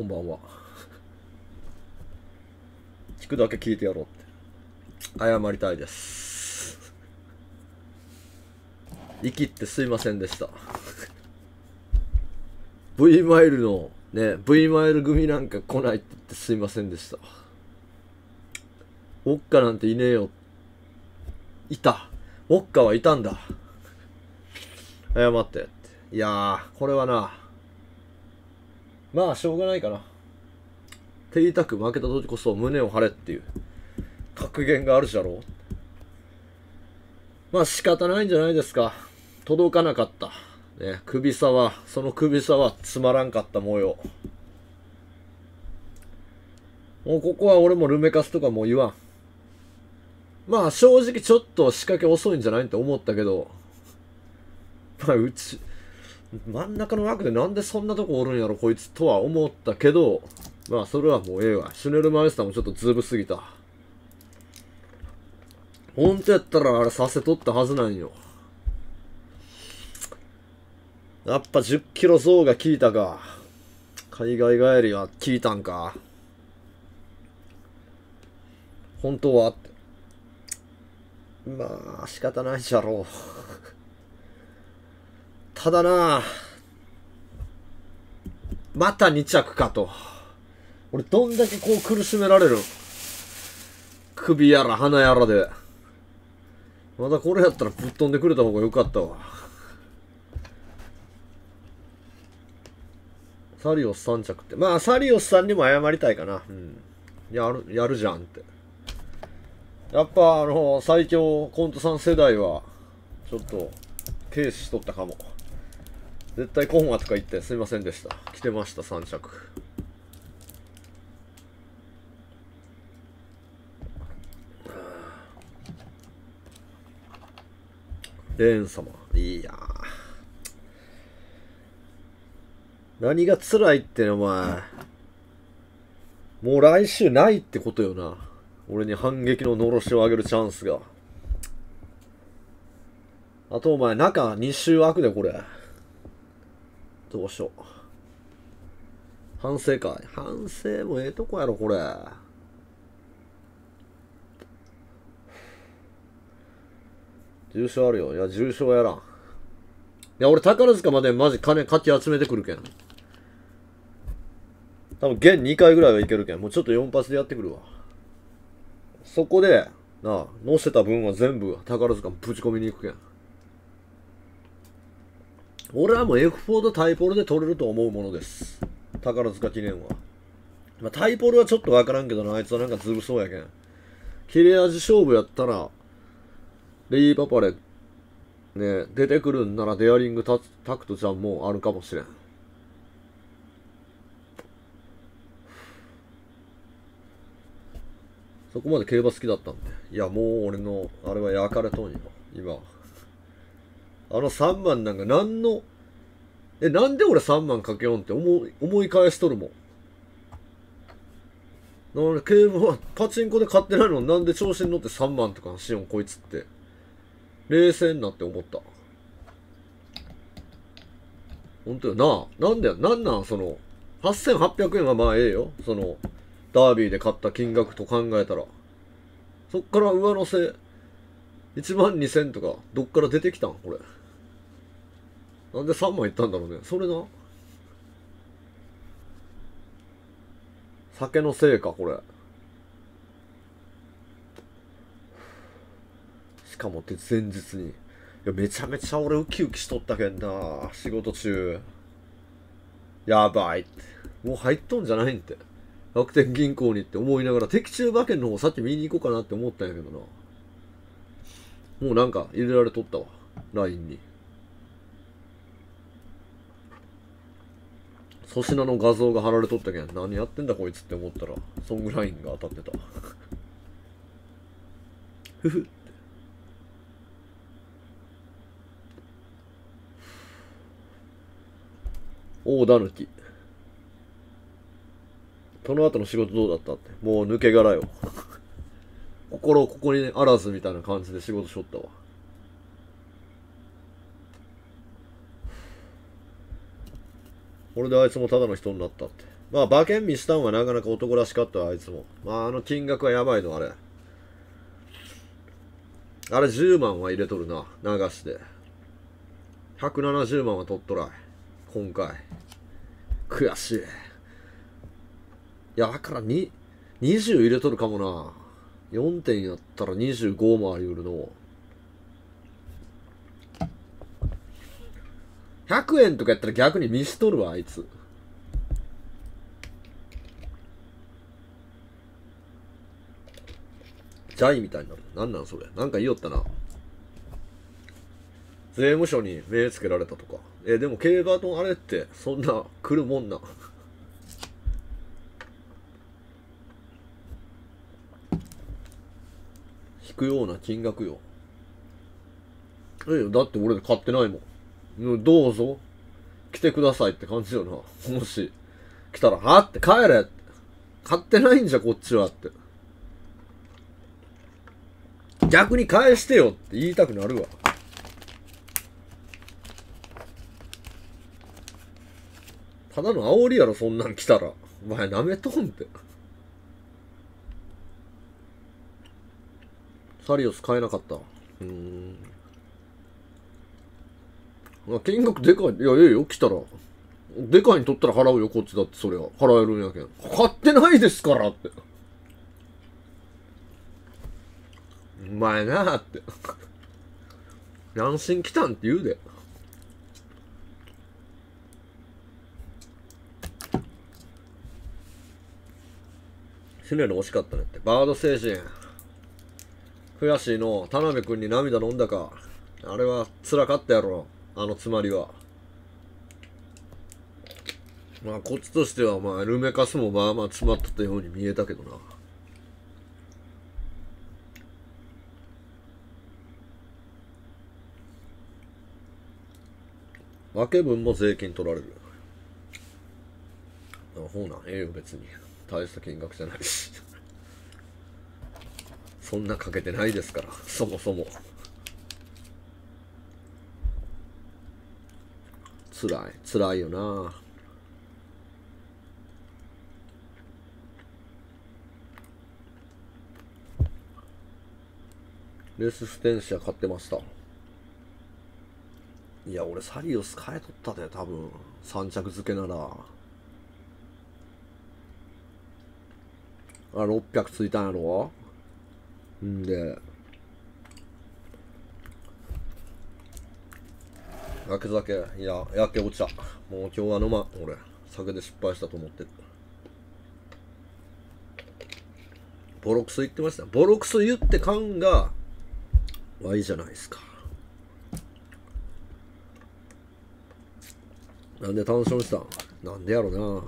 こんばんは。聞くだけ聞いてやろうって。謝りたいです。生きってすいませんでした。V マイルのね、V マイル組なんか来ないって言ってすいませんでした。ウォッカなんていねえよ。いた。ウォッカはいたんだ。謝って。いやー、これはな、まあ、しょうがないかな。手痛く負けた時こそ胸を張れっていう格言があるじゃろう。まあ仕方ないんじゃないですか。届かなかった。ね、首差は、その首差はつまらんかった模様。もうここは俺もルメカスとかもう言わん。まあ正直ちょっと仕掛け遅いんじゃないって思ったけど、まあうち、真ん中の枠でなんでそんなとこおるんやろこいつとは思ったけど、まあそれはもうええわ。シュネルマイスターもちょっとズブすぎた。本当やったらあれさせとったはずなんよ。やっぱ10キロ増が効いたか。海外帰りは効いたんか。本当は。まあ仕方ないじゃろう。ただなまた2着かと。俺どんだけこう苦しめられる首やら鼻やらで。まだこれやったらぶっ飛んでくれた方がよかったわ。サリオス3着って。まあサリオスさんにも謝りたいかな。うん。やる、やるじゃんって。やっぱあの、最強コントさん世代は、ちょっと、軽視しとったかも。絶対コンワとか言ってすいませんでした。来てました、3着。レーン様。いや何が辛いってお前。もう来週ないってことよな。俺に反撃ののろしを上げるチャンスが。あとお前、中2週空くで、これ。どうしよう。反省会。反省もええとこやろ、これ。重賞あるよ。いや、重賞やらん。いや、俺宝塚までマジ金かき集めてくるけん。多分、現2回ぐらいはいけるけん。もうちょっと4発でやってくるわ。そこで、なあ、乗せた分は全部宝塚ぶち込みに行くけん。俺はもう F4 とタイポールで取れると思うものです。宝塚記念は。まあ、タイポールはちょっとわからんけどな、あいつはなんかずるそうやけん。切れ味勝負やったら、レイパパレ、ね、出てくるんならデアリングタタクトちゃんもあるかもしれん。そこまで競馬好きだったんで。いや、もう俺の、あれは焼かれとんよ、今。あの3万なんか何の、え、なんで俺3万かけよんって思い、思い返しとるもん。なんで競馬はパチンコで買ってないのになんで調子に乗って3万とかしよんこいつって。冷静になって思った。本当よな。なんだよ。なんなんその、8800円はまあええよ。その、ダービーで買った金額と考えたら。そっから上乗せ、1万2000とか、どっから出てきたんこれ。なんで3万いったんだろうね。それな？酒のせいか、これ。しかもって前日に。いや、めちゃめちゃ俺ウキウキしとったけんな。仕事中。やばいって。もう入っとんじゃないんって。楽天銀行にって思いながら、的中馬券の方さっき見に行こうかなって思ったんやけどな。もうなんか入れられとったわ。LINE に。粗品の画像が貼られとったけん。何やってんだこいつって思ったら、ソングラインが当たってた。ふふって。大だぬき。その後の仕事どうだったって。もう抜け殻よ。心ここにあらずみたいな感じで仕事しとったわ。これであいつもただの人になったって。まあ、馬券見したんはなかなか男らしかった、あいつも。まあ、あの金額はやばいの、あれ。あれ10万は入れとるな、流して。170万は取っとらい。今回。悔しい。いや、だからに、20入れとるかもな。4点やったら25もあり得るの。100円とかやったら逆に見しとるわ、あいつ。ジャイみたいになる。なんなんそれ。なんか言いよったな。税務署に目つけられたとか。え、でも競馬のあれって、そんな来るもんな。引くような金額よ。え、だって俺買ってないもん。どうぞ。来てくださいって感じよな。もし、来たら、はって帰れって。買ってないんじゃ、こっちはって。逆に返してよって言いたくなるわ。ただの煽りやろ、そんなん来たら。お前舐めとんって。サリオス買えなかった。うん。金額でかい。いや、ええよ、来たら。でかいに取ったら払うよ、こっちだって、そりゃ。払えるんやけん。買ってないですからって。うまいなって。安心来たんって言うで。死ねる惜しかったねって。バード星人。悔しいの。田辺君に涙飲んだか。あれは辛かったやろ。あの詰まりは。まあ、こっちとしては、まあ、ルメカスもまあまあ詰まっとったように見えたけどな。分け分も税金取られる。あ、ほうなん、ええよ、別に。大した金額じゃないし。そんなかけてないですから、そもそも。辛い、辛いよな。レスステンシア買ってました。いや、俺サリオス変えとったで、多分。三着付けなら。あ、600ついたんやろんで、焼け酒、いや、焼けお茶。もう今日は飲まん、俺。酒で失敗したと思ってる。ボロクソ言ってました。ボロクソ言って感が、わいじゃないですか。なんで単勝したん？なんでやろな。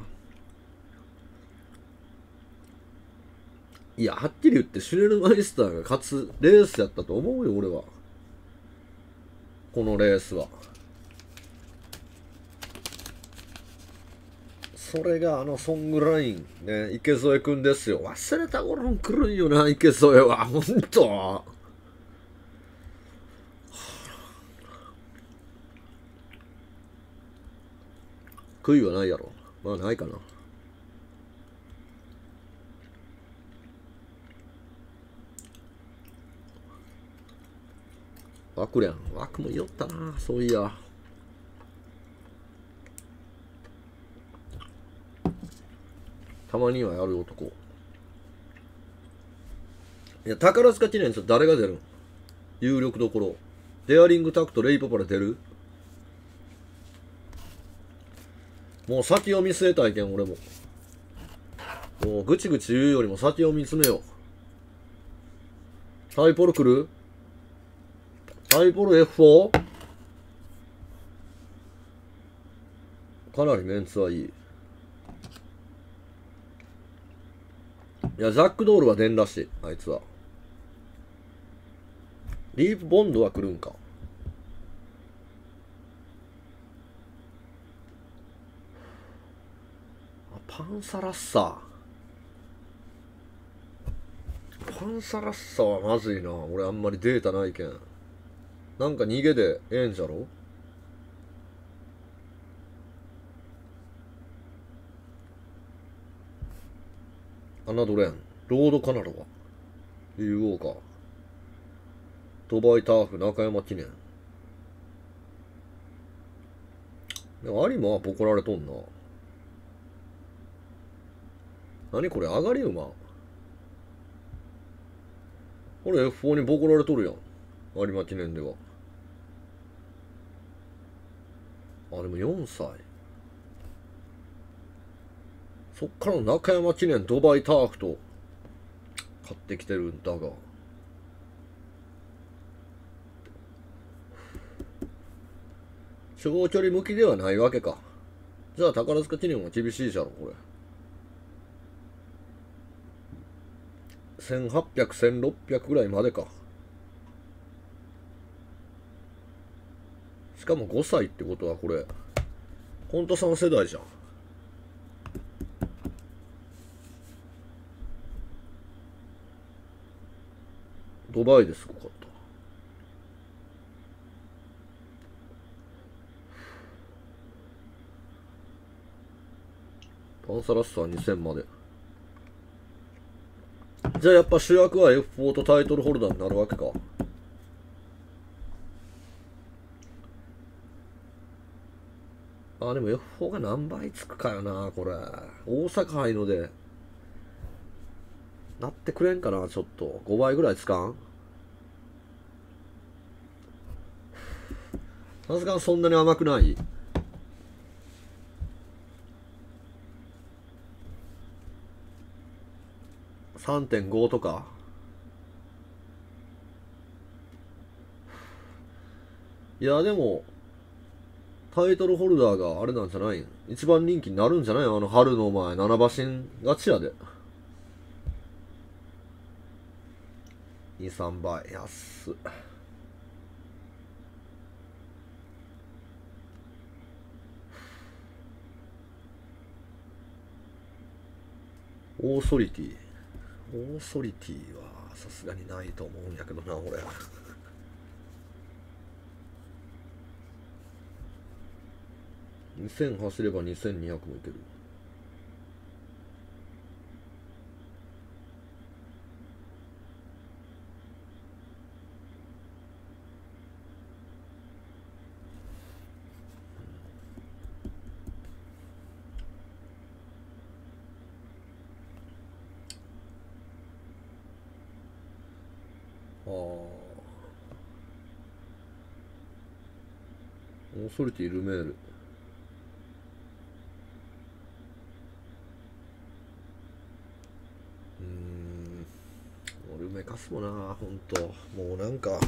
いや、はっきり言ってシュネルマイスターが勝つレースやったと思うよ、俺は。このレースは。それがあのソングライン、ね、池添くんですよ。忘れた頃に来るんよな、池添は。ほんと。悔いはないやろ。まあないかな。枠やん。枠も言おったな、そういや。たまにはやる男。いや、宝塚記念って誰が出るん？有力どころ。デアリングタクトレイパパラ出る？もう先を見据えたいけん、俺も。もうぐちぐち言うよりも先を見つめよう。サイポル来る？サイポル F4? かなりメンツはいい。いや、ザックドールは出んらしい、あいつは。リープボンドは来るんか。パンサラッサパンサラッサはまずいな。俺あんまりデータないけん。なんか逃げでええんじゃろ？侮れん。ロードカナダは。竜王か。ドバイターフ中山記念。でも有馬はボコられとんな。何これ？上がり馬これ F4 にボコられとるやん。有馬記念では。あ、でも4歳。そっからの中山記念ドバイターフと買ってきてるんだが。長距離向きではないわけか。じゃあ宝塚記念は厳しいじゃろ、これ。1800、1600ぐらいまでか。しかも5歳ってことはこれ、コントさん世代じゃん。ドバイですごかった。パンサラッサー2000まで。じゃあやっぱ主役は F4 とタイトルホルダーになるわけか。あでも F4 が何倍つくかよなこれ。大阪杯ので。なってくれんかなちょっと。5倍ぐらいつかん？さすがそんなに甘くない？3.5とか？いやでもタイトルホルダーがあれなんじゃない？一番人気になるんじゃない？あの春の前七馬身ガチやで。23倍安っ。オーソリティ。オーソリティはさすがにないと思うんやけどな俺。2000走れば2200もいけるああオソリティルメール。うーん。俺めかすもなほんと。もうなんか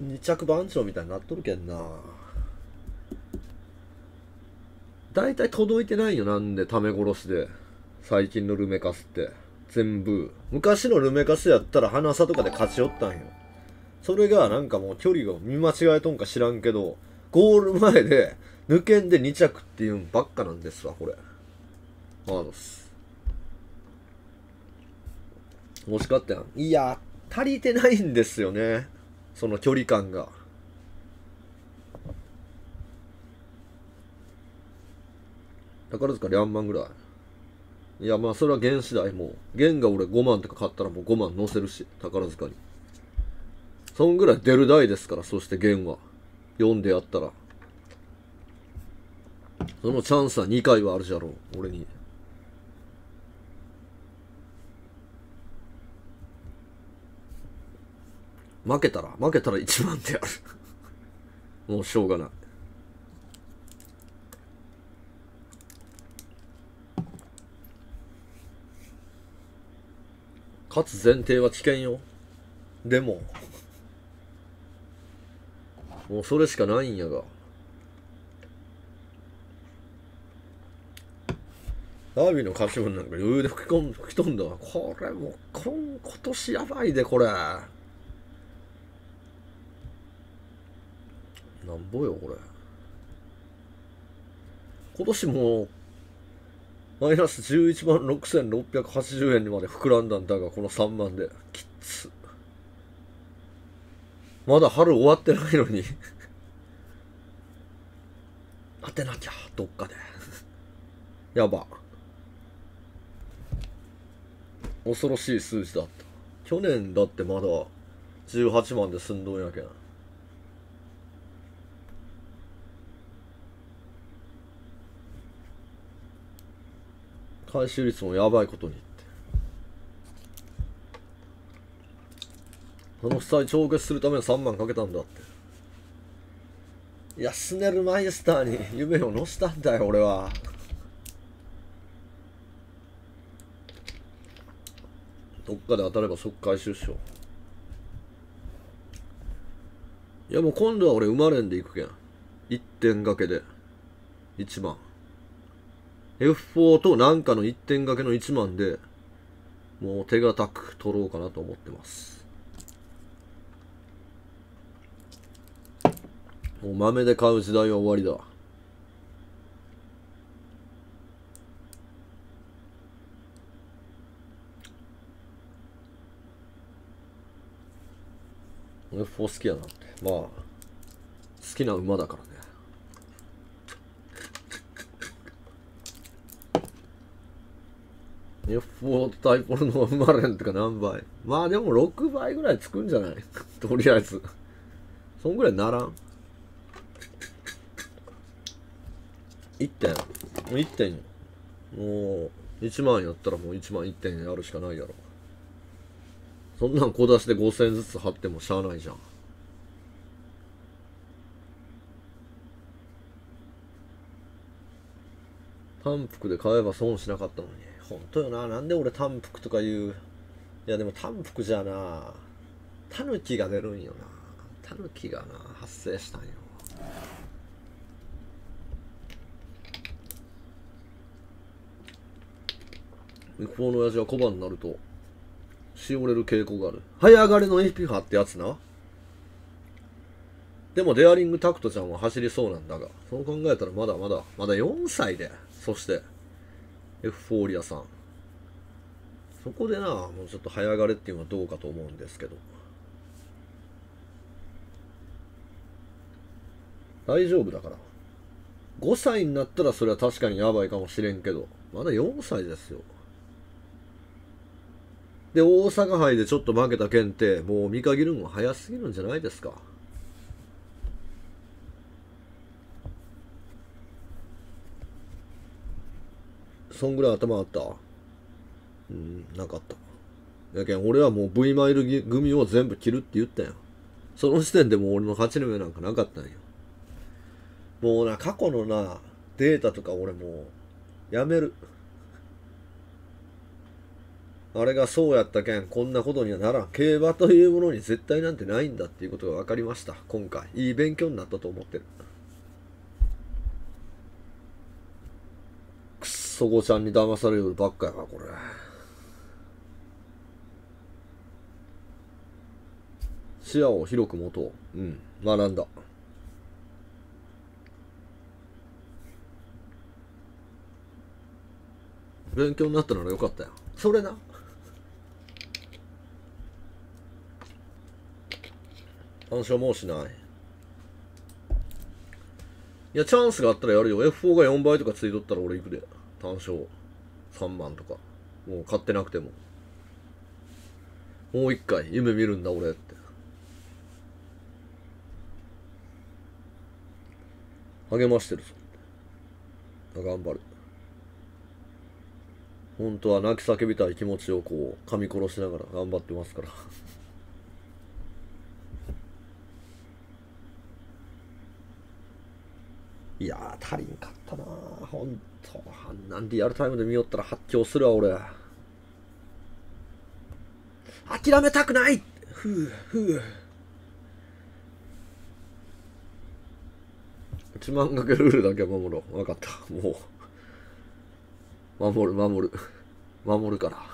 二着番長みたいになっとるけんな。大体届いてないよなんでため殺しで。最近のルメカスって。全部。昔のルメカスやったら花差とかで勝ち寄ったんよ。それがなんかもう距離を見間違えとんか知らんけどゴール前で抜けんで2着っていうんばっかなんですわこれ。マードス惜しかったやん。いや足りてないんですよね。その距離感が。宝塚2万ぐらい。いやまあそれは原次第もう。原が俺5万とか買ったらもう5万乗せるし宝塚に。そんぐらい出る台ですからそして原は。読んでやったら。そのチャンスは2回はあるじゃろう俺に。負けたら負けたら1万でやる。もうしょうがない。勝つ前提は危険よ。でももうそれしかないんやが。ダービーの勝ち分なんか余裕で吹き込ん吹き飛んだわ。これもう今今年やばいでこれ。なんぼよこれ。今年もマイナス11万6680円にまで膨らんだんだがこの3万で。きっつ。まだ春終わってないのに当てなきゃ、どっかでやば。恐ろしい数字だった。去年だってまだ18万で寸胴やけん。回収率もやばいことに。その負債帳消するために3万かけたんだって。いやスネルマイスターに夢を乗せたんだよ俺は。どっかで当たれば即回収しよういやもう今度は俺生まれんでいくけん。1点掛けで。1万。F4 となんかの1点掛けの1万でもう手堅く取ろうかなと思ってます。もう豆で買う時代は終わりだ F4 好きやなって。まあ好きな馬だからね。エフ4タイプの生まれんとか何倍。まあでも6倍ぐらいつくんじゃない？とりあえず。そんぐらいならん？1点もう1点もう1万やったらもう1万1点やるしかないやろ。そんなん小出しで5000円ずつ貼ってもしゃあないじゃん。単服で買えば損しなかったのに。本当よな。なんで俺単服とか言う。いやでも単服じゃな。タヌキが出るんよな。タヌキがな。発生したんよ。一方の親父は小判になるとしおれる傾向がある。早上がりのエピファってやつな。でもデアリングタクトちゃんは走りそうなんだがそう考えたらまだまだまだ4歳でそしてエフフォーリアさん。そこでなもうちょっと早上がれっていうのはどうかと思うんですけど。大丈夫だから。5歳になったらそれは確かにやばいかもしれんけどまだ4歳ですよ。で、大阪杯でちょっと負けた件って、もう見限るの早すぎるんじゃないですか？そんぐらい頭あった？うん、なかった。やけん、俺はもう V マイル組を全部切るって言ったよ。その時点でもう俺の8年目なんかなかったんよ。もうな、過去のな、データとか俺もう、やめる。あれがそうやったけん、こんなことにはならん。競馬というものに絶対なんてないんだっていうことが分かりました。今回。いい勉強になったと思ってる。くっそごちゃんに騙されるばっかやわ、これ。視野を広く持とう。うん。学んだ。勉強になったならよかったよ。それな。干渉もうしない。いや、チャンスがあったらやるよ。F4 が4倍とかついとったら俺行くで。単勝3万とか。もう買ってなくても。もう一回夢見るんだ俺って。励ましてるぞ。頑張る。本当は泣き叫びたい気持ちをこう噛み殺しながら頑張ってますから。いやー、足りんかったなほんと。あんなんリアルタイムで見よったら発狂するわ、俺。諦めたくないふう、ふう。1万掛けルールだけ守ろう。分かった。もう。守る、守る。守るから。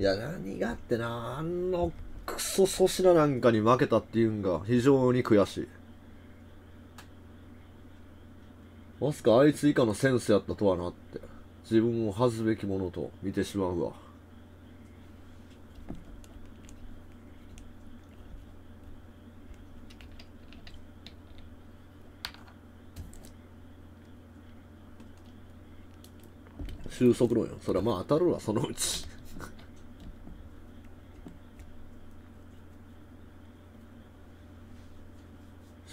いや、何があってな、あのクソ粗品なんかに負けたっていうんが非常に悔しい。まさかあいつ以下のセンスやったとはなって、自分を恥ずべきものと見てしまうわ。収束論よ。それはまあ当たるわ、そのうち。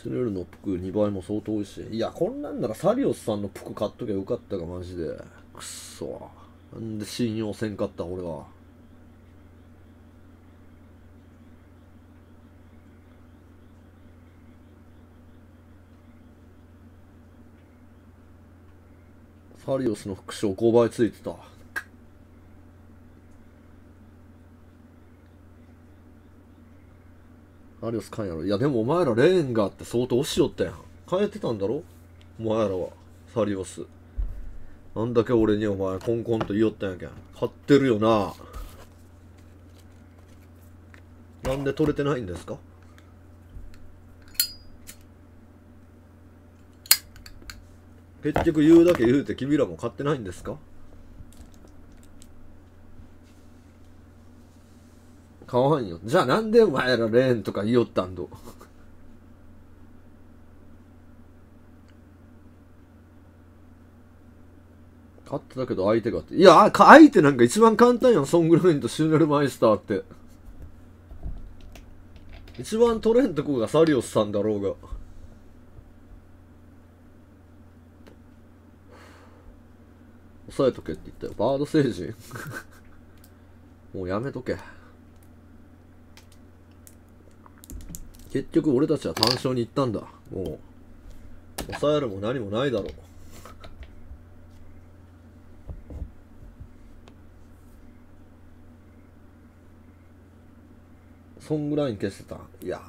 シュネルのプク2倍も相当美味し。いいやこんなんならサリオスさんのプク買っときゃよかったかマジで。くっそ。なんで信用せんかった俺は。サリオスの副賞5倍ついてた。サリオス買んやろ。いやでもお前らレーンがって相当押しよったやん。変えてたんだろ？お前らは。サリオス。あんだけ俺にお前コンコンと言いよったんやけん。買ってるよな。なんで取れてないんですか？結局言うだけ言うて君らも買ってないんですか？買わんよ。じゃあなんでお前らレーンとか言いよったんど？買ってたけど相手がって。いや相手なんか一番簡単やん。ソングラインとシュネルマイスターって。一番取れんとこがサリオスさんだろうが。抑えとけって言ったよ。バード星人？もうやめとけ。結局俺たちは単勝に行ったんだ。もう抑えるも何もないだろう。ソングライン消してた。いや。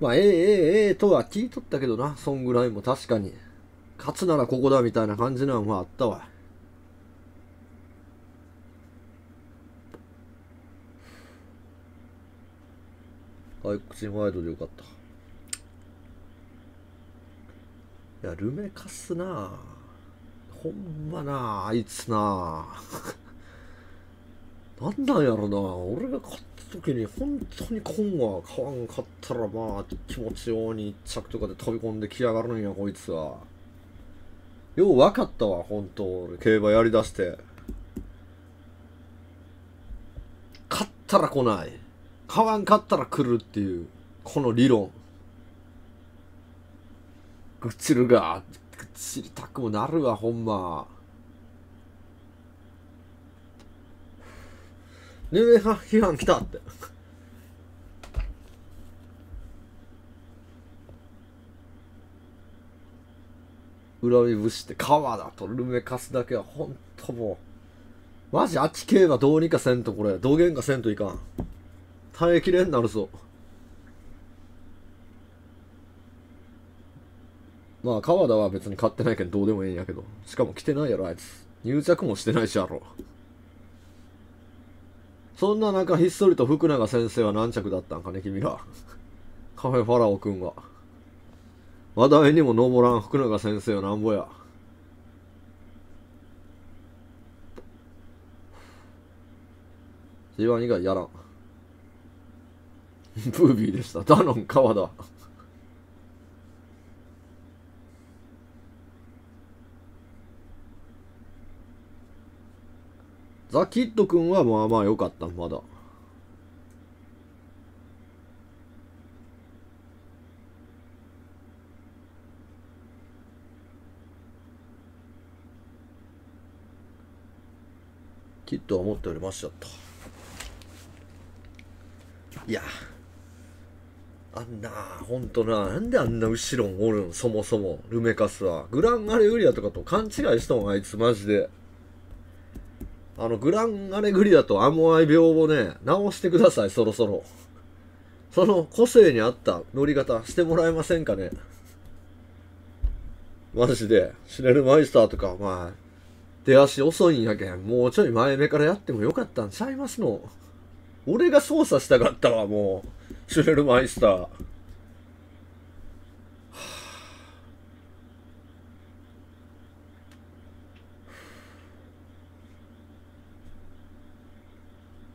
まあえええええとは聞いとったけどな。ソングラインも確かに。勝つならここだみたいな感じなんはあったわ。はい口ワイドでよかった。いやルメカスな。ほんまなあいつな。なんなんやろな。俺が勝った時に本当に今は買わんかったらまあ気持ちように一着とかで飛び込んできやがるんやこいつは。よう分かったわ本当俺。競馬やりだして。勝ったら来ない。買わんかったら来るっていうこの理論。ぐっちるがぐっちりたくもなるわほんま。ねえ批判来たって。恨み節って川だとルメカスだけはほんともう。マジあっち系はどうにかせんとこれ。道元かせんといかん。耐えきれんなるぞ。まあ川田は別に買ってないけどどうでもええんやけど。しかも来てないやろあいつ。入着もしてないしやろ。そんな中ひっそりと福永先生は何着だったんかね君ら。カフェファラオ君は。話題にも上らん福永先生はなんぼや。G1 以外やらん。ブービーでした。ダノン川田ザ・キッド君はまあまあ良かった。まだ。キッドは思ったよりマシだったいや。あんなほんとななんであんな後ろにおるんそもそもルメカスは。グランアレグリアとかと勘違いしとんあいつマジで。あのグランアレグリアとアモアイ病をね直してくださいそろそろ。その個性に合った乗り方してもらえませんかね。マジで。シネルマイスターとかまあ出足遅いんやけんもうちょい前目からやってもよかったんちゃいますの。俺が操作したかったわもう。シュネルマイスター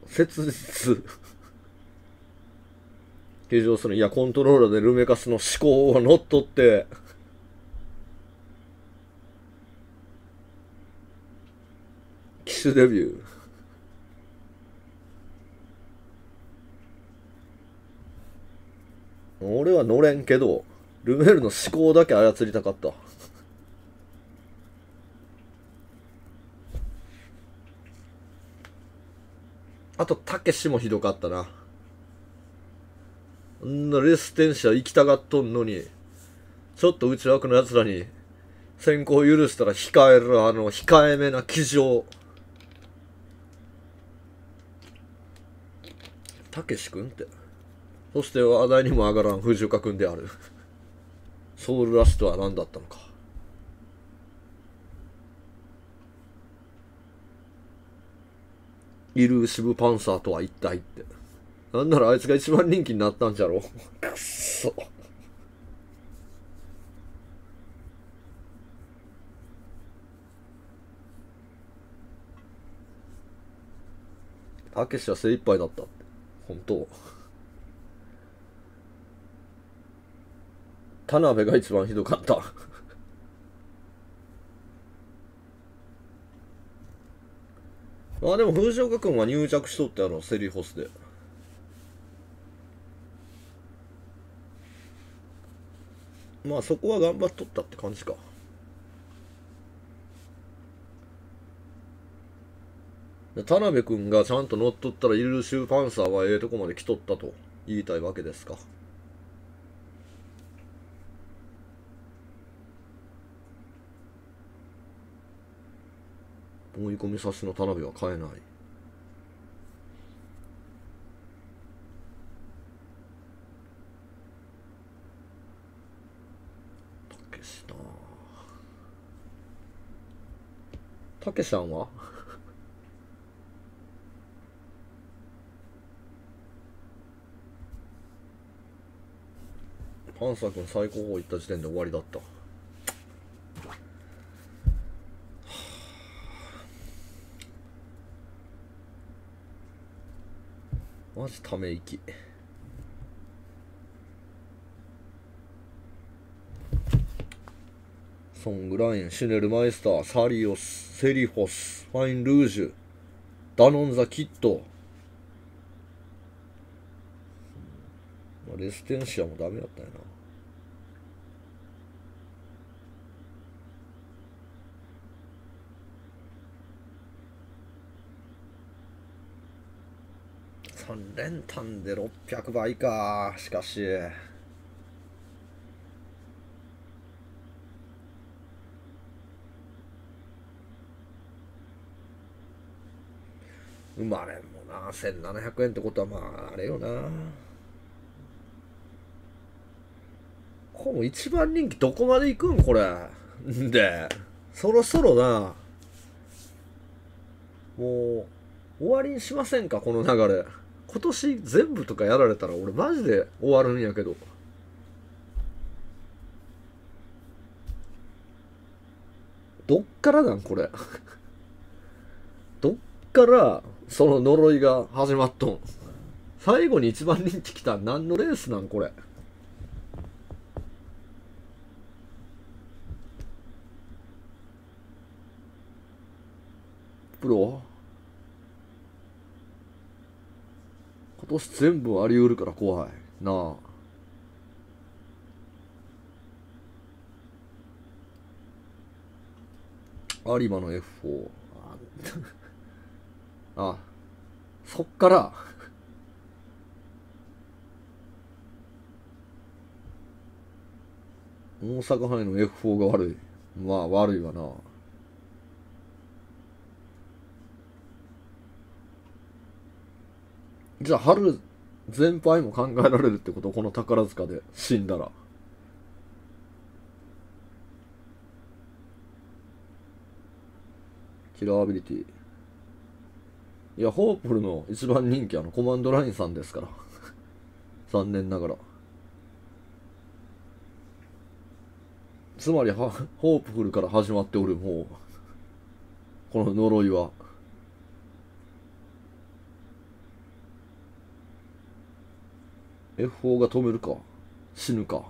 切実形状するいやコントローラーでルメカスの思考を乗っ取ってシュデビュー。俺は乗れんけど、ルメールの思考だけ操りたかった。あと、たけしもひどかったな。んなレステンシア行きたがっとんのに、ちょっと内枠の奴らに先行許したら控えるあの控えめな騎乗。たけし君って。そして話題にも上がらん藤岡君である。ソウルラストは何だったのか。イルーシブパンサーとは一体って。なんならあいつが一番人気になったんじゃろう。くっそ。たけしは精一杯だったって。本当。田辺が一番ひどかった。あでも藤岡君は入着しとってあのセリホスで。まあそこは頑張っとったって感じか。田辺君がちゃんと乗っとったらイルシューパンサーはええとこまで来とったと言いたいわけですか。追い込み差しの田辺は買えない。たけしなたけしさんは？パンサー君最高峰行った時点で終わりだった。マジため息。ソングラインシュネルマイスターサリオスセリフォスファインルージュダノンザキットレステンシアもダメだったよな。3連単で600倍か。しかし。生まれんもな。1700円ってことはまああれよな。この一番人気どこまで行くんこれ。でそろそろな。もう終わりにしませんかこの流れ。今年全部とかやられたら俺マジで終わるんやけど。どっからなんこれ？どっからその呪いが始まっとん？最後に一番人気来た何のレースなんこれ？プロ？全部あり得るから怖いなあ。有馬の F4 あ。あ。そっから。大阪杯の F4 が悪い。まあ悪いわな。じゃあ春全敗も考えられるってことこの宝塚で死んだら。キラーアビリティ。いやホープフルの一番人気あのコマンドラインさんですから。残念ながら。つまりはホープフルから始まっておるもうこの呪いは「F4 が止めるか？死ぬか」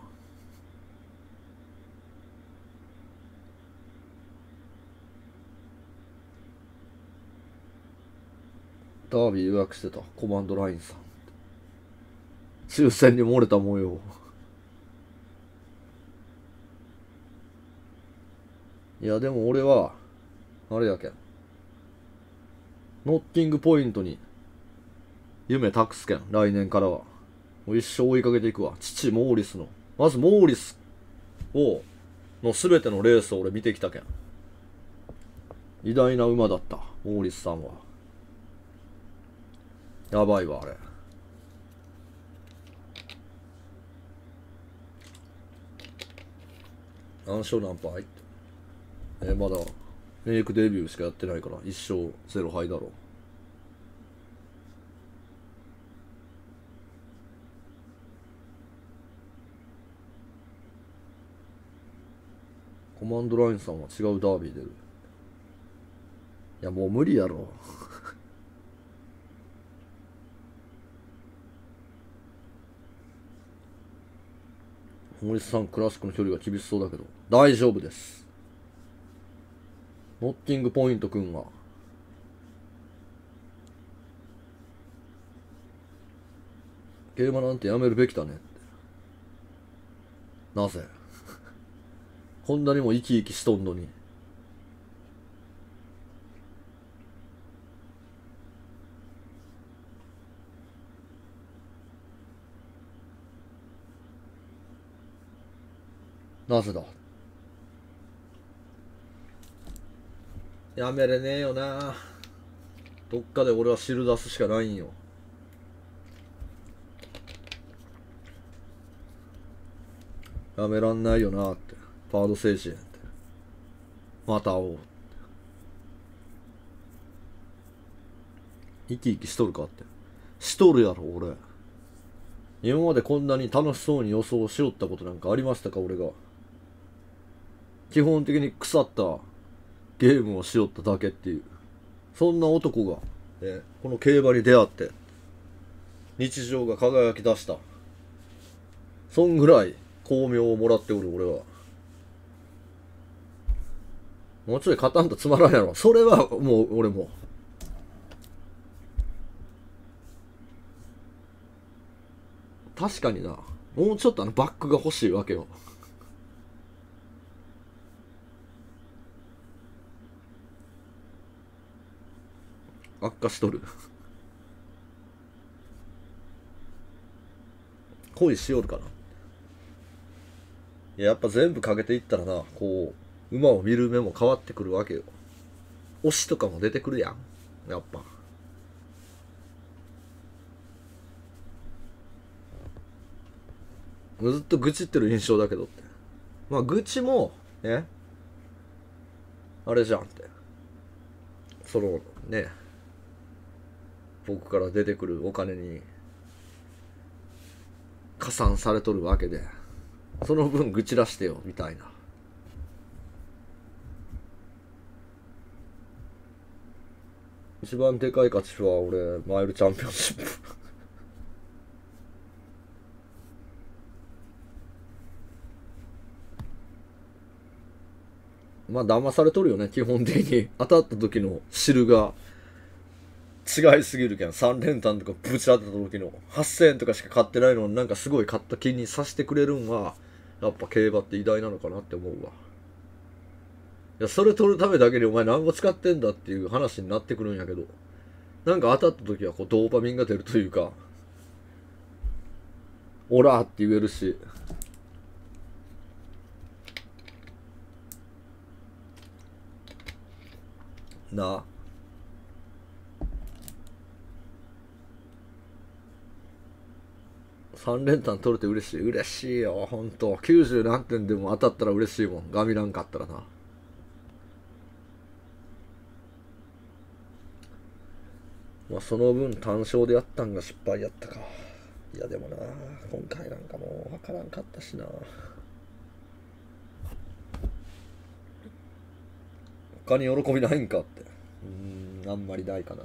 ダービー予約してた。コマンドラインさん。抽選に漏れた模様。いやでも俺はあれやけん。ノッティングポイントに夢託すけん。来年からは。一生追いかけていくわ。父モーリスの。まずモーリスをの全てのレースを俺見てきたけん。偉大な馬だったモーリスさんは。やばいわあれ。何勝何敗？ってまだメイクデビューしかやってないから一勝ゼロ敗だろう。コマンドラインさんは違うダービー出る。いやもう無理やろ。森さんクラシックの距離が厳しそうだけど。大丈夫です。ノッティングポイントくんが。競馬なんてやめるべきだねって。なぜ？こんなにも生き生きしとんのに。なぜだ？やめれねえよな。どっかで俺は汁出すしかないんよ。やめらんないよなって。パード精神また会おう生き生きしとるかって。しとるやろ俺。今までこんなに楽しそうに予想しよったことなんかありましたか俺が。基本的に腐ったゲームをしよっただけっていう。そんな男が、ね、この競馬に出会って日常が輝き出した。そんぐらい巧妙をもらっておる俺は。もうちょい勝たんとつまらんやろ。それはもう俺も。確かにな。もうちょっとあのバックが欲しいわけよ。悪化しとる。恋しよるかな。やっぱ全部かけていったらなこう。馬を見る目も変わってくるわけよ。推しとかも出てくるやん。やっぱ。ずっと愚痴ってる印象だけどって。まあ愚痴もね。あれじゃんって。そのね。僕から出てくるお金に加算されとるわけで。その分愚痴らしてよみたいな。一番でかい価値は俺マイルチャンピオンシップ。まあ騙されとるよね基本的に。当たった時の汁が違いすぎるけん。3連単とかぶち当てた時の。8000円とかしか買ってないのになんかすごい買った気にさせてくれるんはやっぱ競馬って偉大なのかなって思うわ。やそれ取るためだけにお前何個使ってんだっていう話になってくるんやけど。なんか当たった時はこうドーパミンが出るというか。オラって言えるし。な。あ3連単取れて嬉しい。嬉しいよほんと90何点でも当たったら嬉しいもん。ガミランかったらな。まあその分単勝でやったんが失敗やったか。いやでもな今回なんかもう分からんかったしな。他に喜びないんかって。うんあんまりないかな。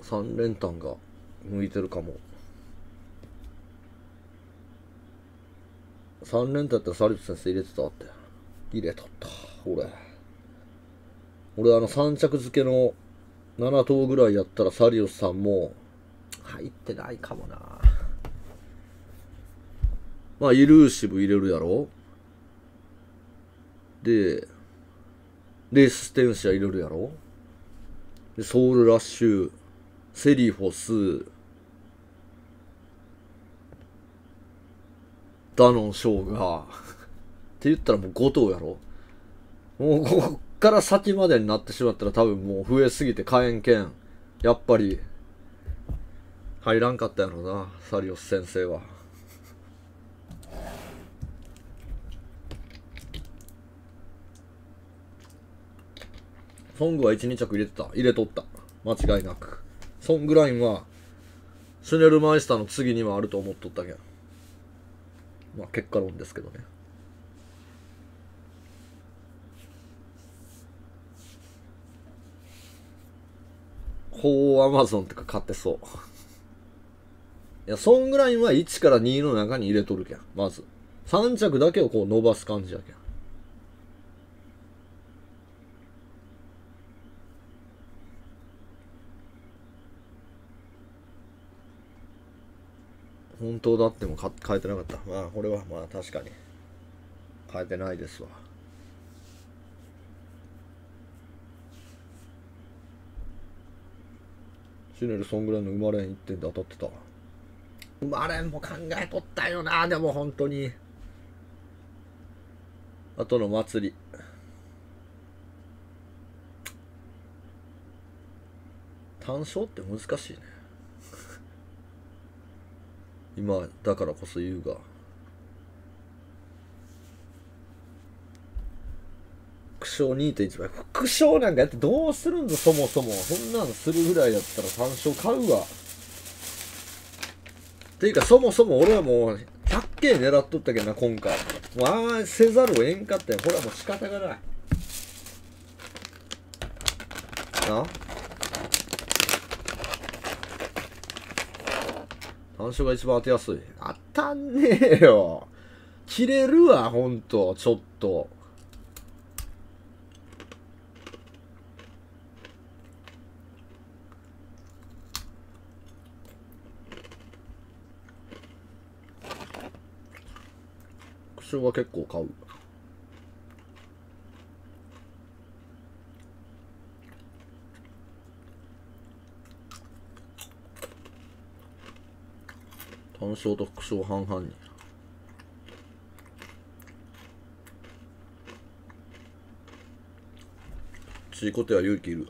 3連単が向いてるかも。3連単やったらサリウス先生入れてたって。入れとった俺。俺あの3着付けの7頭ぐらいやったらサリウスさんも入ってないかもな。まあイルーシブ入れるやろ。でレースステンシア入れるやろ。でソウルラッシュセリフォスダノンショーが。って言ったらもう5頭やろ。もうこっから先までになってしまったら多分もう増えすぎて火炎剣やっぱり。入らんかったやろなサリオス先生は。ソングは1、2着入れてた。入れとった。間違いなく。ソングラインはシュネルマイスターの次にはあると思っとったけん。まあ結果論ですけどね。ほうアマゾンとか買ってそう。いやソングラインは1から2の中に入れとるけんまず。3着だけをこう伸ばす感じやけん。本当だっても変えてなかった。まあこれはまあ確かに。変えてないですわ。シネルそんぐらいの生まれん1点で当たってた。生まれんも考えとったよな。でも本当に。あとの祭り。単勝って難しいね。今だからこそ言うが。副賞2.1倍。副賞なんかやってどうするんだそもそも。そんなのするぐらいだったら単勝買うわ。っていうかそもそも俺はもう 100K 狙っとったけどな今回。もうああせざるをえんかったよ。これはもう仕方がない。な単勝が一番当てやすい。当たんねえよ。切れるわ、ほんと。ちょっと。クションは結構買う。単勝と副賞半々に。ちいことや勇気いる。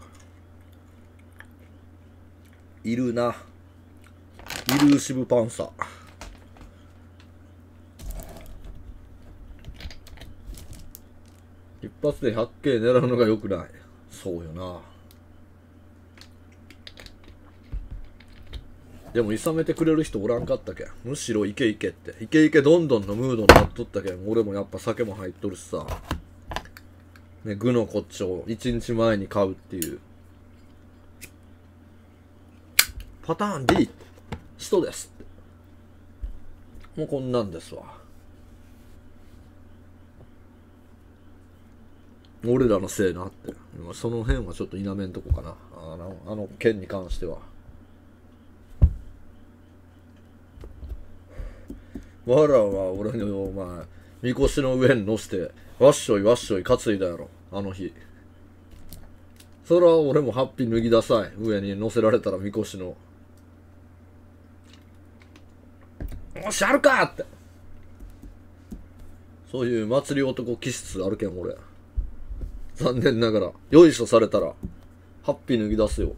いるな。いるシブパンサー。一発で 100K 狙うのがよくない。そうよな。でも、いさめてくれる人おらんかったけん。むしろイケイケって。イケイケどんどんのムードになっとったけん。俺もやっぱ酒も入っとるしさ。ね、具のこっちを1日前に買うっていう。パターン D! 人です。もうこんなんですわ。俺らのせいなって。その辺はちょっと否めんとこかな。あの、あの件に関しては。わらは俺のお前みこしの上に乗せてわっしょいわっしょい担いだやろ。あの日。それは俺もハッピー脱ぎなさい。上に乗せられたらみこしの。おっしゃるかって。そういう祭り男気質あるけん俺。残念ながら。よいしょされたらハッピー脱ぎ出すよ。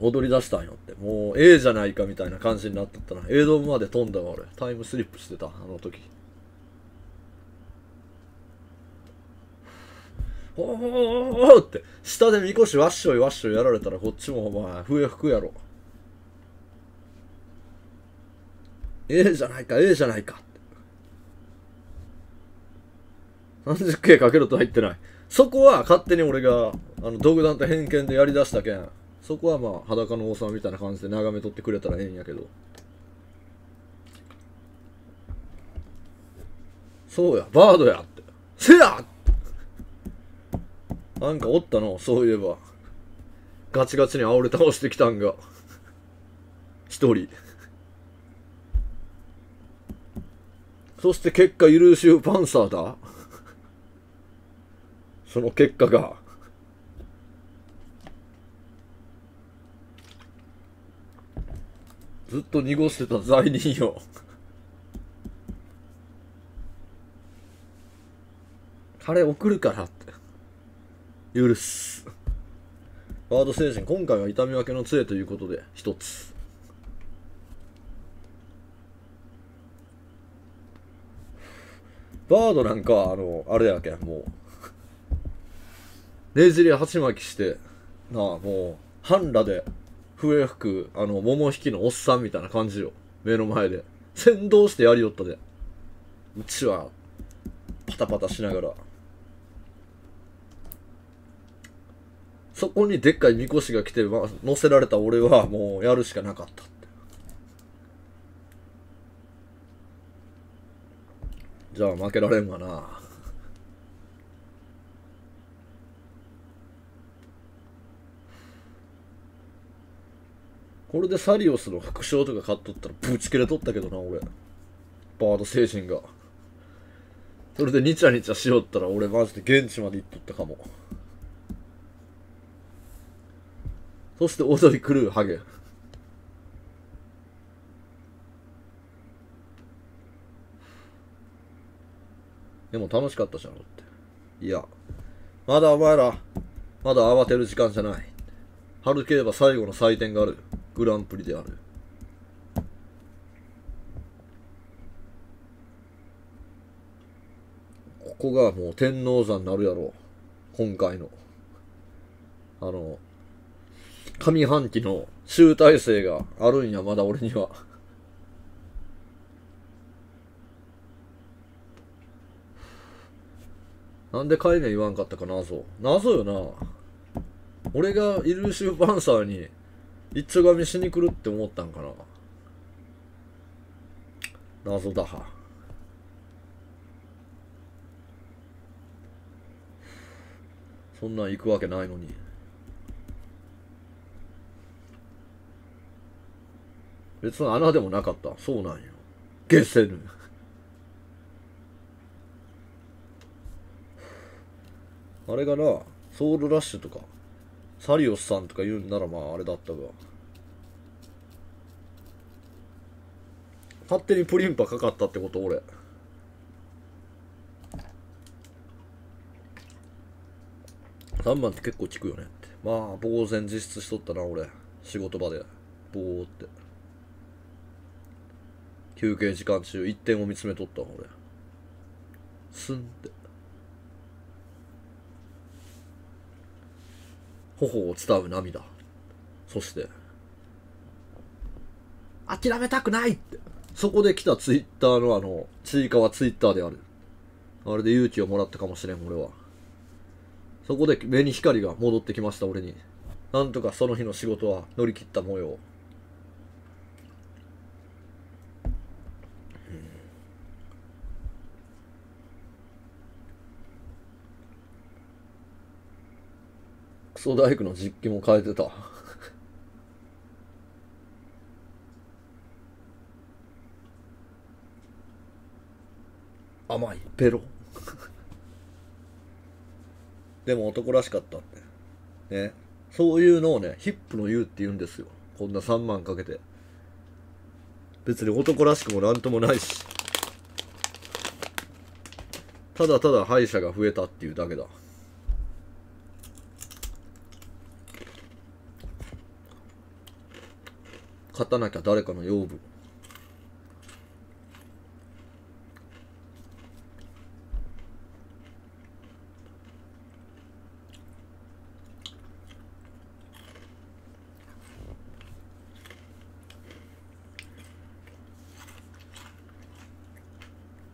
踊り出したんよって。もう、ええじゃないかみたいな感じになってったな。映像まで飛んだわ、俺。タイムスリップしてた、あの時。ほーほーって、下でみこしわっしょいわっしょいやられたらこっちもお前、笛吹くやろ。ええじゃないか、ええじゃないか。30K かけると入ってない。そこは勝手に俺が、あの、独断と偏見でやりだしたけん。そこはまあ裸の王様みたいな感じで眺めとってくれたらええんやけど。そうやバードやって。せや。なんかおったのそういえば。ガチガチに煽れ倒してきたんが。一人。そして結果、優秀パンサーだ。その結果が。ずっと濁してた罪人よあれ送るからって。許す。ワード精神今回は痛み分けの杖ということで一つ。バードなんかあのあれやけんもう。ねじり鉢巻きしてなあもう半裸で笛吹くあの桃引きのおっさんみたいな感じよ。目の前で。先導してやりよったで。うちはパタパタしながら。そこにでっかいみこしが来て、まあ、乗せられた俺はもうやるしかなかったって。じゃあ負けられんわな。これでサリオスの副賞とか買っとったらぶち切れとったけどな俺。バード精神が。それでニチャニチャしよったら俺マジで現地まで行っとったかも。そして踊り狂うハゲ。でも楽しかったじゃんって。いや。まだお前らまだ慌てる時間じゃない。春競馬最後の祭典がある。グランプリである。ここがもう天王山になるやろ。今回の。あの上半期の集大成があるんやまだ俺には。なんで海面言わんかったかな謎謎よな。俺がイルシュパンサーに一丁紙しに来るって思ったんかな。謎だは。そんなん行くわけないのに。別に穴でもなかった。そうなんよ。ゲセヌあれがなソウルラッシュとか。サリオスさんとか言うんならまああれだったが。勝手にプリンパかかったってこと俺。3番って結構効くよねって。まあ呆然自失しとったな俺。仕事場で。ぼーって。休憩時間中一点を見つめとった俺。スンって。頬を伝う涙。そして諦めたくないって。そこで来たツイッターのあの追加はツイッターである。あれで勇気をもらったかもしれん俺は。そこで目に光が戻ってきました俺に。なんとかその日の仕事は乗り切った模様。クソ大工の実機も変えてた。甘い。ペロ。でも男らしかったって。ね。そういうのをねヒップの言うって言うんですよ。こんな3万かけて。別に男らしくもなんともないし。ただただ歯医者が増えたっていうだけだ勝たなきゃ誰かの養分。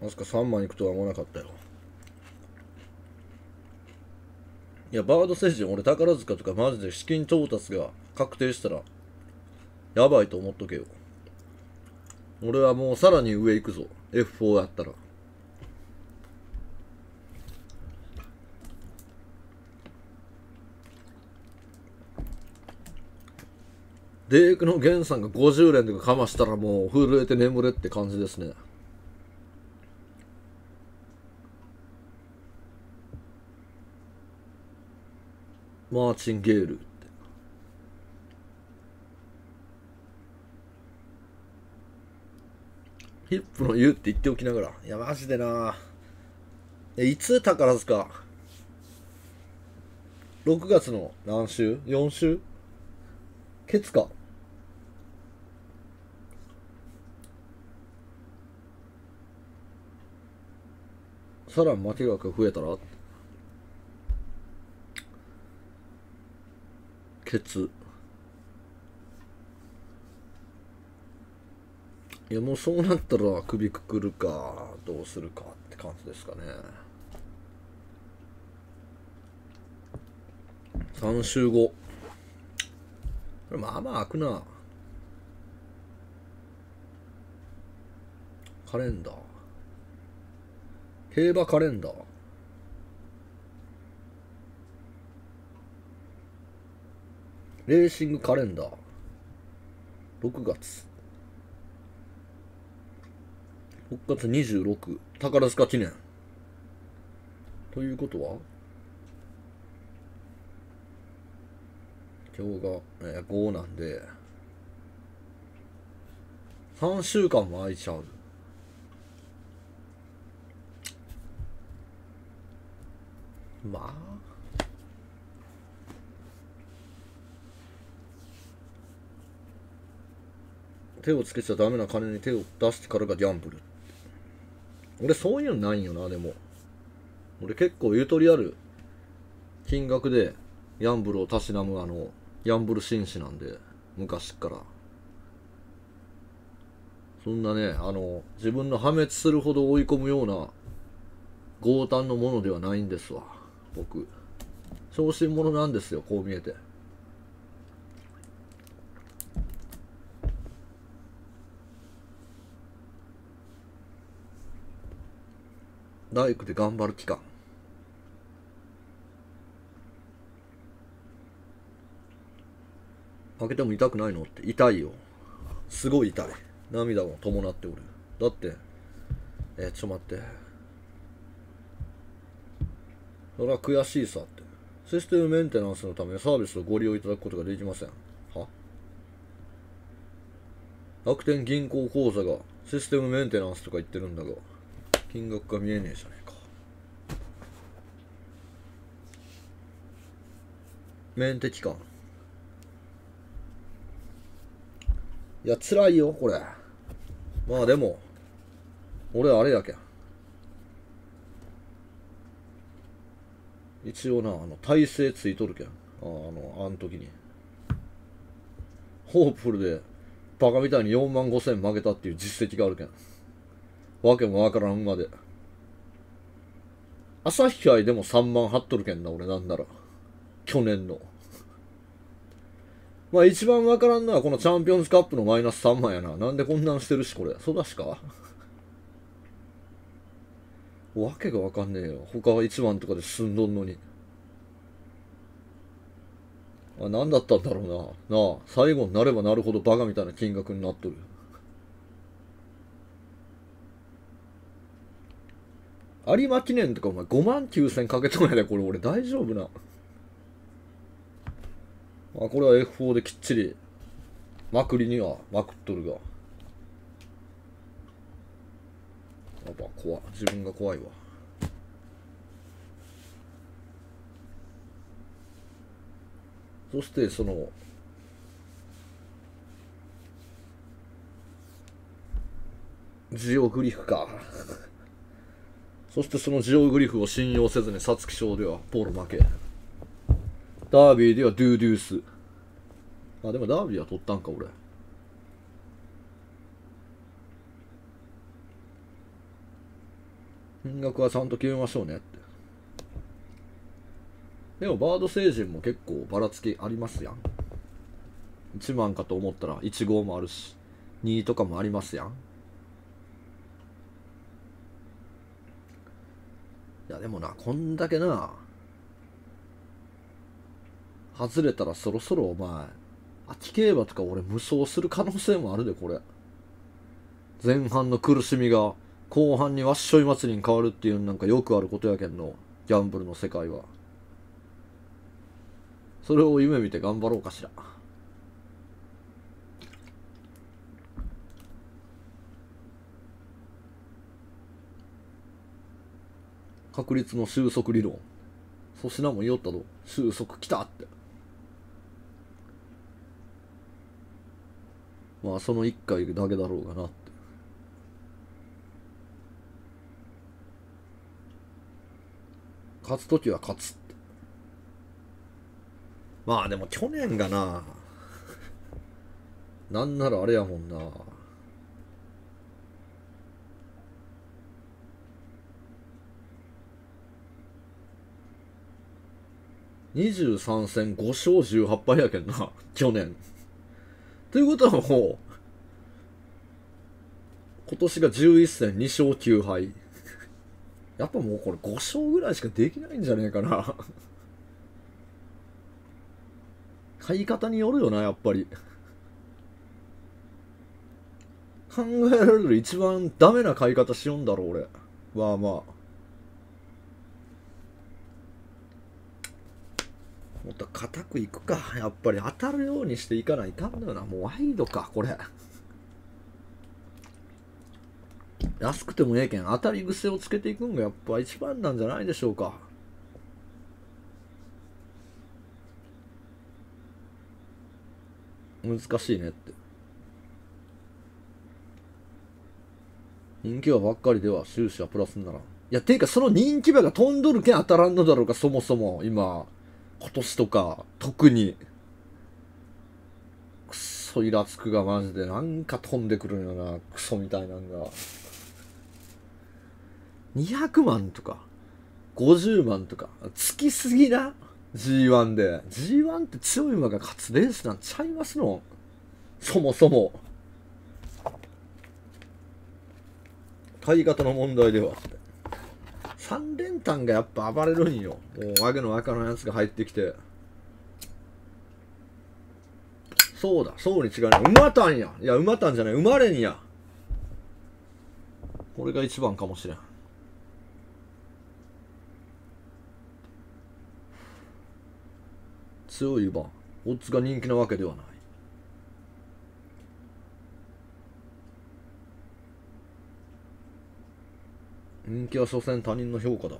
まさか3万いくとは思わなかったよ。いやバード星人俺宝塚とかマジで資金調達が確定したらやばいと思っとけよ。俺はもうさらに上行くぞ。F4 やったら。デークのゲンさんが50連とかかましたらもう震えて眠れって感じですね。マーチン・ゲール。ヒップの言うって言っておきながら。いや、マジでな。え、いつ宝塚 ?6 月の何週 ?4 週？ケツか？さらに負け額が増えたら？ケツ。いやもうそうなったら首くくるかどうするかって感じですかね。3週後。まあまあ開くな。カレンダー。競馬カレンダー。レーシングカレンダー。6月。6月26宝塚記念。ということは？今日が、えー、5なんで。3週間も空いちゃう。まあ。手をつけちゃダメな金に手を出してからがギャンブル。俺そういうのないよなでも。俺結構ゆとりある金額でギャンブルをたしなむあのギャンブル紳士なんで昔から。そんなねあの自分の破滅するほど追い込むような強胆のものではないんですわ僕。小心者なんですよこう見えて。大工で頑張る期間。開けても痛くないのって。痛いよ。すごい痛い。涙も伴っておる。だってえー、ちょっと待って。それは悔しいさって。システムメンテナンスのためサービスをご利用いただくことができません。は？楽天銀行口座がシステムメンテナンスとか言ってるんだが。金額が見えねえじゃねえか。メンテ期間いや辛いよこれ。まあでも俺あれやけん。一応なあの体勢ついとるけん。あのあの時に。ホープフルでバカみたいに4万5千負けたっていう実績があるけん。わけもわからんまで。朝日杯でも3万張っとるけんな、俺なんなら。去年の。まあ一番わからんのはこのチャンピオンズカップのマイナス3万やな。なんでこんなんしてるし、これ。そうだしかわけがわかんねえよ。他は1万とかで済んどんのに。あ、何だったんだろうな。なあ、最後になればなるほどバカみたいな金額になっとるよ。有馬記念とかお前5万9000かけとんやで、これ俺大丈夫な。あ、これは F4 できっちり、まくりにはまくっとるが。やっぱ怖自分が怖いわ。そしてその、ジオグリフか。そしてそのジオグリフを信用せずに皐月賞ではポール負け。ダービーではドゥーデュース。あ、でもダービーは取ったんか、俺。金額はちゃんと決めましょうねって。でもバード星人も結構ばらつきありますやん。1万かと思ったら1号もあるし、2とかもありますやん。やでもなこんだけな外れたらそろそろお前秋競馬とか俺無双する可能性もあるでこれ。前半の苦しみが後半にわっしょい祭りに変わるっていうなんかよくあることやけんのギャンブルの世界は。それを夢見て頑張ろうかしら。確率の収束理論。粗品も言おったぞ。収束きたって。まあその1回だけだろうがなって。勝つ時は勝つって。まあでも去年がな。なんならあれやもんな。23戦5勝18敗やけんな。去年。ということはもう今年が11戦2勝9敗。やっぱもうこれ5勝ぐらいしかできないんじゃねえかな。買い方によるよなやっぱり。考えられる一番ダメな買い方しよんだろう俺。まあまあ。もっと固くいくか。やっぱり当たるようにしていかないかんのよな。もうワイドかこれ。安くてもええけん。当たり癖をつけていくんがやっぱ一番なんじゃないでしょうか。難しいねって。人気馬ばっかりでは収支はプラスにならん。いやていうかその人気馬が飛んどるけん当たらんのだろうかそもそも今。今年とか特に。くっそイラつくがマジでなんか飛んでくるよなクソみたいなんが。200万とか50万とかつきすぎな G1 で。G1 って強い馬が勝つレースなんちゃいますの？そもそも。買い方の問題では。3連単がやっぱ暴れるんよ。もうわけのわからんやつが入ってきて。そうだそうに違うね。馬単や。いや馬単じゃない。馬連や。これが一番かもしれん。強い馬。オッズが人気なわけではない。人気は所詮他人の評価だ。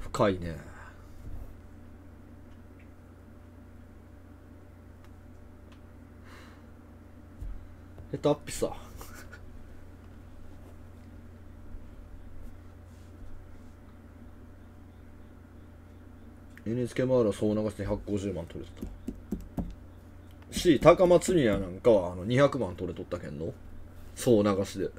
深いね。下手っぴさ。NHK マールは総流しで150万取れてた。し高松宮なんかはあの200万取れとったけんの？総流しで。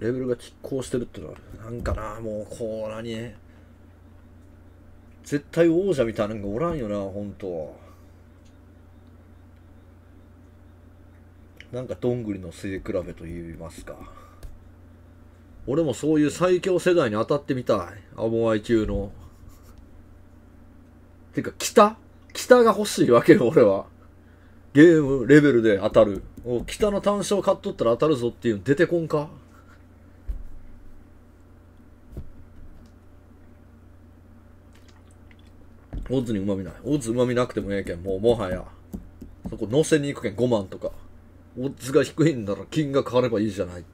レベルが拮抗してるってのはなんかなもうこう何？絶対王者みたいなのがおらんよな本当なんかどんぐりの末比べと言いますか。俺もそういう最強世代に当たってみたい。アモアイ級の。てか北？北が欲しいわけよ俺は。ゲームレベルで当たる。北の単勝買っとったら当たるぞっていうの出てこんか？オッズにうまみない。オッズうまみなくてもええけん、もうもはや。そこ乗せに行くけん5万とか。オッズが低いんなら金額変わればいいじゃない。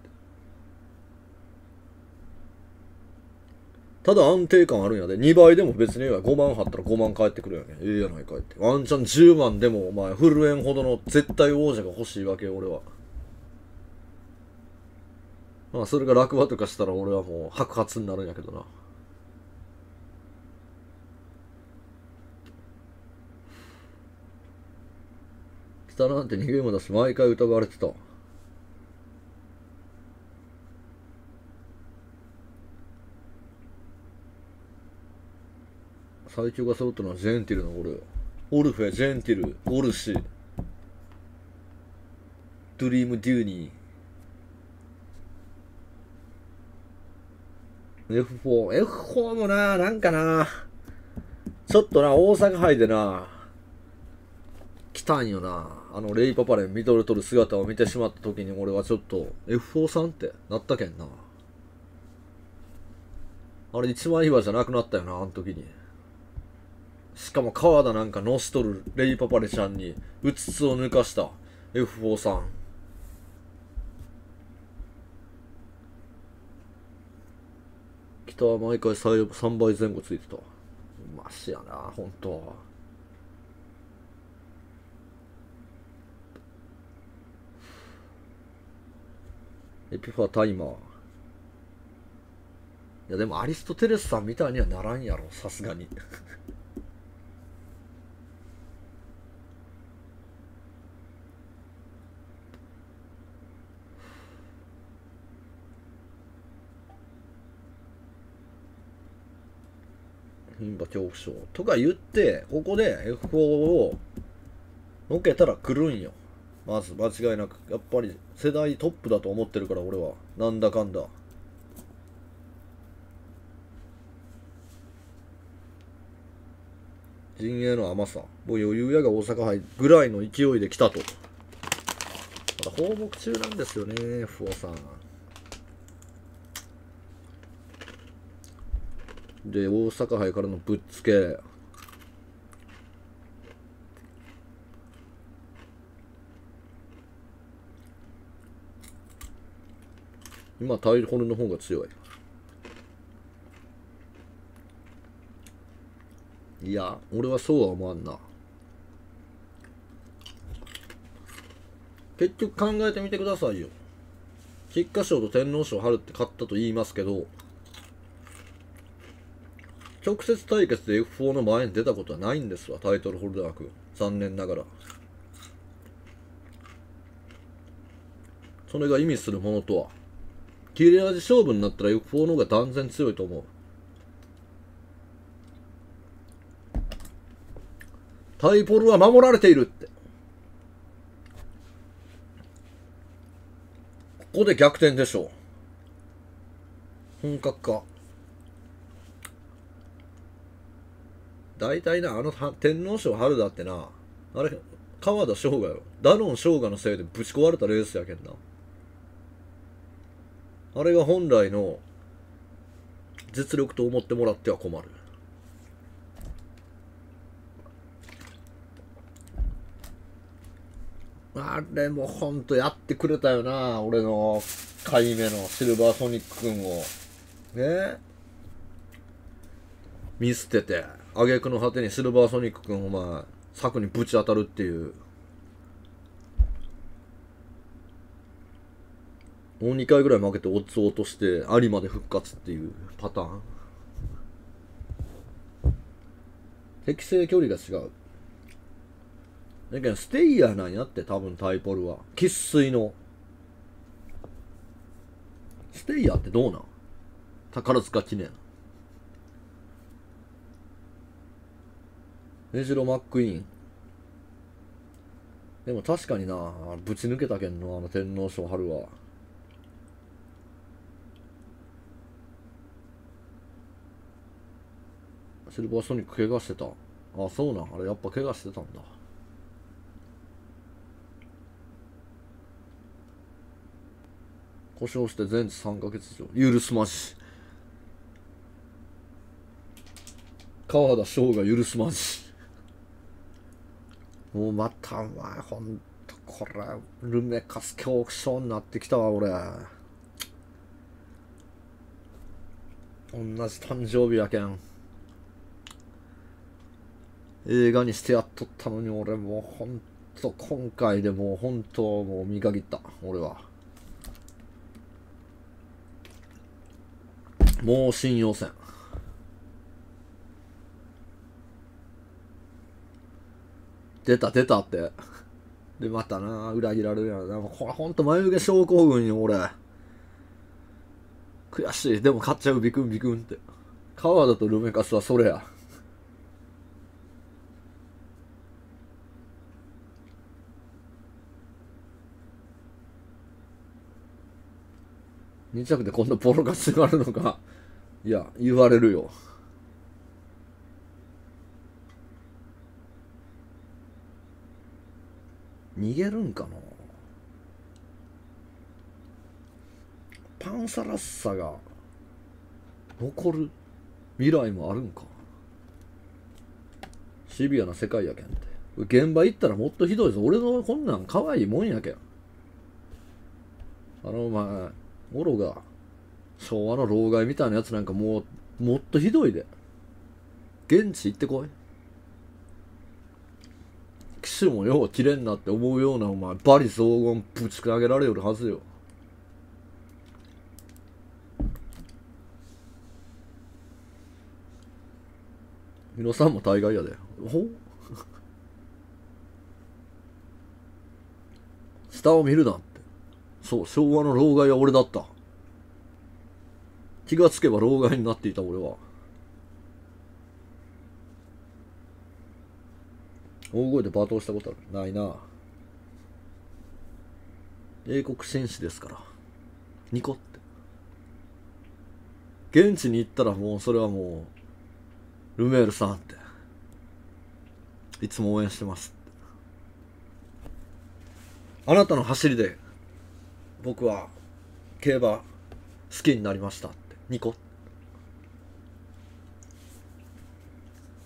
ただ安定感あるんやで。2倍でも別にええわ。5万貼ったら5万返ってくるやけん。ええやないかいって。ワンチャン10万でもお前、震えんほどの絶対王者が欲しいわけよ、俺は。まあ、それが落馬とかしたら俺はもう白髪になるんやけどな。北なんて逃げ馬だし毎回疑われてた。最強が揃ったのはジェンティルの俺オルフェジェンティルオルシドリームデューニー。F4、F4 もな、なんかな、ちょっとな、大阪杯でな、来たんよな。あの、レイパパレンミドル取る姿を見てしまった時に俺はちょっと F4 さんってなったけんな。あれ一枚岩じゃなくなったよな、あの時に。しかも川田なんか乗しとるレイパパレちゃんに、うつつを抜かした F4 さん。北は毎回3倍前後ついてた。マシやな、ほんエピファタイマー。いやでもアリストテレスさんみたいにはならんやろ、さすがに。牝馬恐怖症とか言ってここで F4 をのけたら来るんよまず間違いなくやっぱり世代トップだと思ってるから俺は。なんだかんだ。陣営の甘さ。もう余裕やが大阪杯ぐらいの勢いで来たと。まだ放牧中なんですよね F4 さん。で大阪杯からのぶっつけ。今タイホルの方が強い。いや俺はそうは思わんな。結局考えてみてくださいよ。菊花賞と天皇賞春って勝ったと言いますけど直接対決で F4 の前に出たことはないんですわタイトルホルダーク残念ながら。それが意味するものとは。切れ味勝負になったら F4 の方が断然強いと思う。タイポルは守られているって。ここで逆転でしょう。本格化。大体なあの天皇賞春だってな。あれ川田翔吾やろ。ダノン翔吾のせいでぶち壊れたレースやけんな。あれが本来の実力と思ってもらっては困る。あれもほんとやってくれたよな俺の回目のシルバーソニック君を。ね。見捨てて挙句の果てにシルバーソニック君お前柵にぶち当たるっていう。もう2回ぐらい負けてオッズを落として有馬で復活っていうパターン。適正距離が違う。だけどステイヤーなんやって多分タイポルは。生粋の。ステイヤーってどうなん？宝塚記念。メジロマックイーン。でも確かになぶち抜けたけんのあの天皇賞春は。シルバーソニック怪我してた。あそうなん？あれやっぱ怪我してたんだ。故障して全治3ヶ月以上。許すまじ。川田翔が許すまじ。もうまたお前ほんとこれルメカス恐怖症になってきたわ俺。同じ誕生日やけん。映画にしてやっとったのに俺もうほんと今回でもう本当もう見限った。俺は。もう信用せん。出た出たって。でまたな裏切られるやろな。これほんと眉毛症候群よ俺。悔しい。でも買っちゃう。ビクンビクンって。川田とルメカスはそれや。2着でこんなボロ勝ちがあるのか。いや言われるよ。逃げるんかな。パンサラッサが残る。未来もあるんか。シビアな世界やけんって。現場行ったらもっとひどいぞ。俺のこんなん可愛いもんやけん。あのお前モロが昭和の老害みたいなやつなんかもうもっとひどいで。現地行ってこい。機種もよう綺麗になって思うようなお前バリ雑言ぶち上げられるはずよ。皆さんも大概やで。ほ 下を見るな。っそう昭和の老害は俺だった。気がつけば老害になっていた俺は。大声で罵倒したことある。ないな。英国紳士ですから。ニコって。現地に行ったらもうそれはもうルメールさんって。いつも応援してますあなたの走りで僕は競馬好きになりましたって。ニコ。っ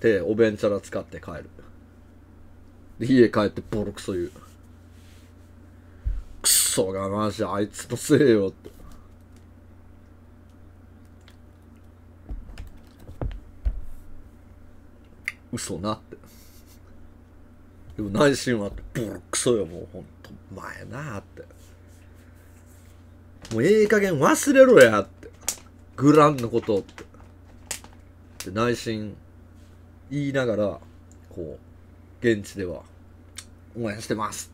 ておべんちゃら使って帰る。で家帰ってボロクソ言う。クソがマジあいつのせいよって。嘘なって。でも内心はボロクソよもうほんと。前なって。もうええ加減忘れろやって。グランのことって。で内心言いながらこう現地では応援してます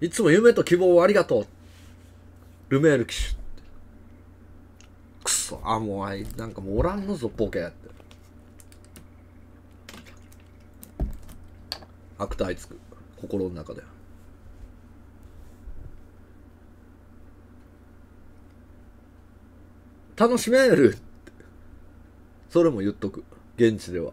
いつも夢と希望をありがとう。ルメール騎手くそあもうあいなんかもうおらんのぞボケって。悪態つく。心の中で。楽しめる。それも言っとく。現地では。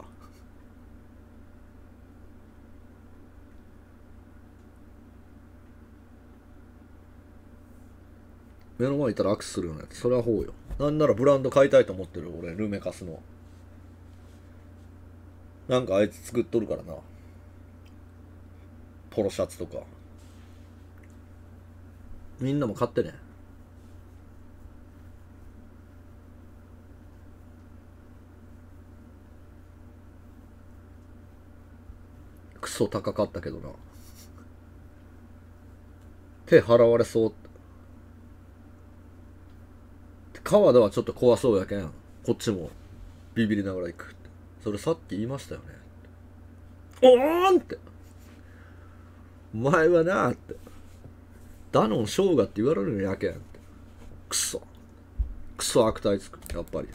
目の前いたら握手するようなやつ。それはほうよ。なんならブランド買いたいと思ってる俺。ルメカスのなんかあいつ作っとるからな。ポロシャツとか。みんなも買ってね。ソ高かったけどな。手払われそう。川田はちょっと怖そうやけん。こっちも。ビビりながら行く。それさっき言いましたよね。おーんって。お前はなって。ダノン生姜って言われるんやけん。ってクソ。クソ悪態つく。やっぱり。